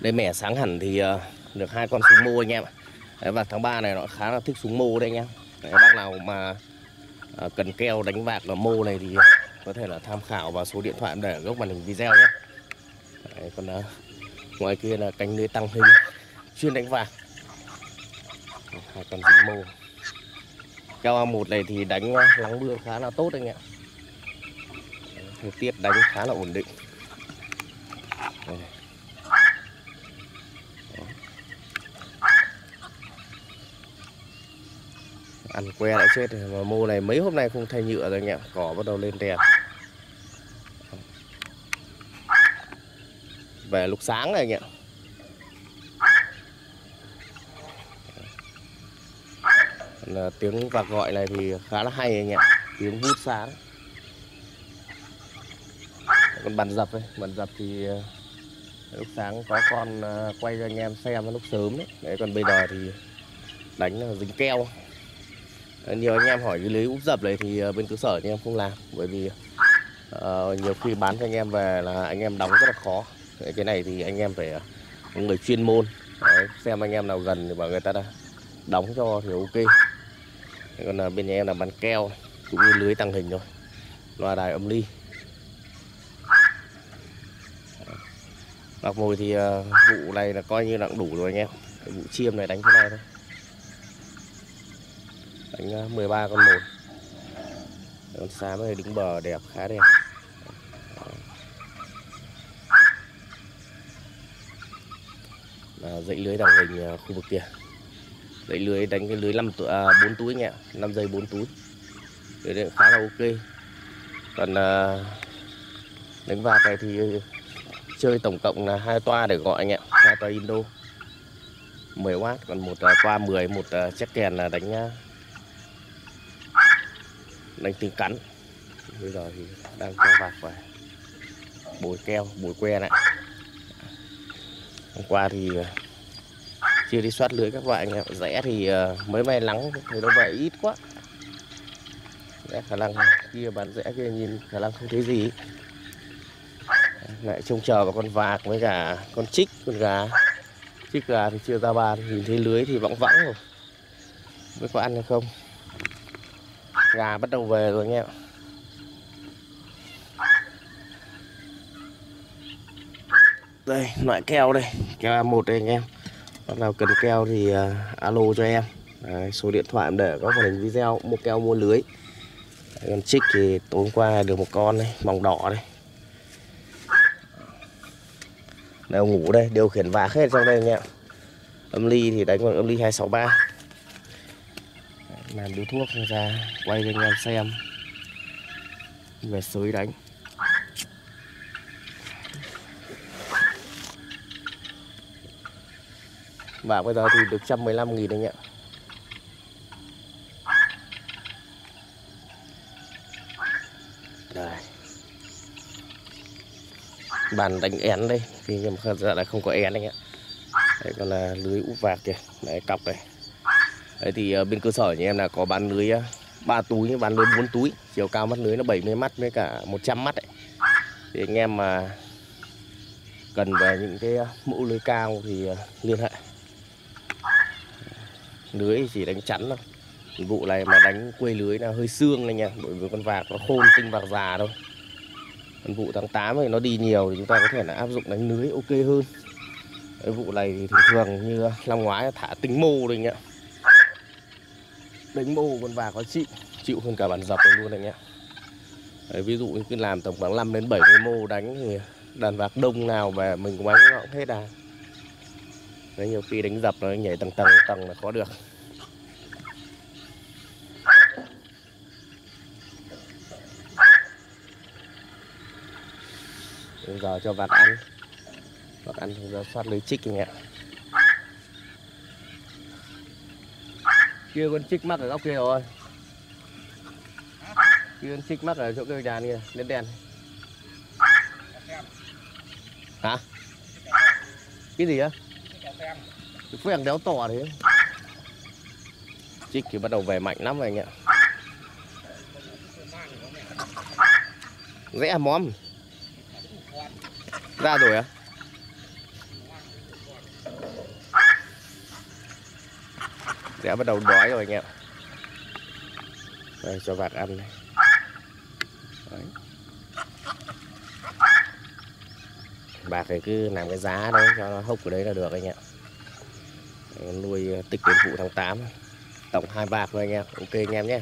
đây mẻ sáng hẳn thì ờ, được hai con súng mô anh em ạ. Đấy, và tháng 3 này nó khá là thích súng mô đấy anh em. Đấy, bác nào mà ờ, cần keo đánh vạc và mô này thì có thể là tham khảo vào số điện thoại em để ở góc màn hình video nhé. Đấy, còn ờ, ngoài kia là cánh lưới tăng hình chuyên đánh vạc hai con súng mô. Keo A1 này thì đánh lắng mưa khá là tốt anh em. Thời tiết đánh khá là ổn định. Đây này. Ăn que đã chết rồi. Mà mô này mấy hôm nay không thay nhựa rồi anh em. Cỏ bắt đầu lên đèn. Về lúc sáng này anh em. Là tiếng vạc gọi này thì khá là hay anh em. Tiếng vút sáng. Còn bàn dập đây bàn dập thì à, lúc sáng có con à, quay cho anh em xem lúc sớm đấy, đấy còn bây giờ thì đánh là dính keo. Ờ, nhiều anh em hỏi cái lưới úp dập này thì ờ, bên cơ sở anh em không làm. Bởi vì uh, nhiều khi bán cho anh em về là anh em đóng rất là khó. Cái này thì anh em phải uh, người chuyên môn. Đấy, xem anh em nào gần thì bảo người ta đã đóng cho thì ok. Còn là bên nhà em là bán keo cũng như lưới tăng hình rồi loa đài âm ly. Bạc mồi thì uh, vụ này là coi như là cũng đủ rồi anh em. Vụ chiêm này đánh thế này thôi đánh ờ, 13 con một. Con xám này đứng bờ đẹp khá đẹp. Là dãy lưới đằng hình ờ, khu vực kia dãy lưới đánh cái lưới 5 tu, à, 4 túi nhẹ 5 giây 4 túi. Lưới đấy khá là ok. Còn à, đánh vạc này thì chơi tổng cộng là hai toa để gọi anh ạ hai toa Indo. 10W còn một toa 10 một uh, chiếc kèn là đánh đánh tiếng cắn. Bây giờ thì đang cho vạc và bồi keo, bồi que này. Hôm qua thì ờ, chưa đi soát lưới các bạn anh em. Rẽ thì ờ, mới may nắng thì nó vậy ít quá. Rẽ khả năng kia bán rẽ kia nhìn khả năng không thấy gì. Lại trông chờ vào con vạc với cả con chích, con gà. Chích gà thì chưa ra bàn, nhìn thấy lưới thì võng võng rồi. Mới có ăn hay không? Gà bắt đầu về rồi anh em đây loại keo đây keo A1 đây anh em. Bác nào cần keo thì uh, alo cho em. Đấy, Số điện thoại em để có phần hình video Mua keo mua lưới. Đấy, Con thì tối hôm qua được một con đây Mỏng đỏ đây. Đều ngủ đây Điều khiển vạc hết trong đây anh em. Âm ly thì đánh bằng âm ly 263 làm điếu thuốc ra, Quay cho anh em xem. Về sới đánh. Và bây giờ thì được 115 nghìn anh ạ. Đây. Bàn đánh én đây thì nhưng mà giờ là không có én anh ạ. Đây còn là lưới úp vạc kìa. Đấy, cọc này Đấy thì ờ, bên cơ sở nhà em là có bán lưới ờ, ba túi bán lưới 4 túi chiều cao mắt lưới nó 70 mắt với cả 100 mắt đấy thì anh em mà cần về những cái ờ, mẫu lưới cao thì ờ, liên hệ. Lưới chỉ đánh chắn thôi. Vụ này mà đánh quây lưới là hơi xương anh nha bởi vì con vạc nó khôn tinh vạc già thôi. Còn vụ tháng 8 thì nó đi nhiều thì chúng ta có thể là áp dụng đánh lưới ok hơn. Cái vụ này thì thường thường như năm ngoái thả tinh mô đây ạ đánh mô con và có chịu chịu hơn cả bản dập này luôn anh nhá Đấy, ví dụ như cứ làm tầm khoảng 5 đến 70 mô đánh thì đàn vạc đông nào mà mình cũng đánh nó cũng hết à. Đấy, nhiều khi đánh dập nó nhảy tầng tầng tầng là khó được. Bây giờ cho vạc ăn. Vạc ăn thì ra soát lưới chích anh ạ. Kia con chích mắc ở góc kia rồi. Kia con chích mắc ở chỗ cây đàn kia Lên đèn Hả? Cái gì á? Cái phèn đéo tỏ thế. Chích thì bắt đầu về mạnh lắm rồi anh ạ. Rẽ móm. Ra rồi á. Rẽ bắt đầu đói rồi anh em. Đây, cho vạt ăn này. Đấy. Bạc thì cứ làm cái giá đấy, cho nó hốc ở đấy là được anh em. Nuôi tích đến vụ tháng 8 Tổng hai bạc thôi anh em, Ok anh em nhé.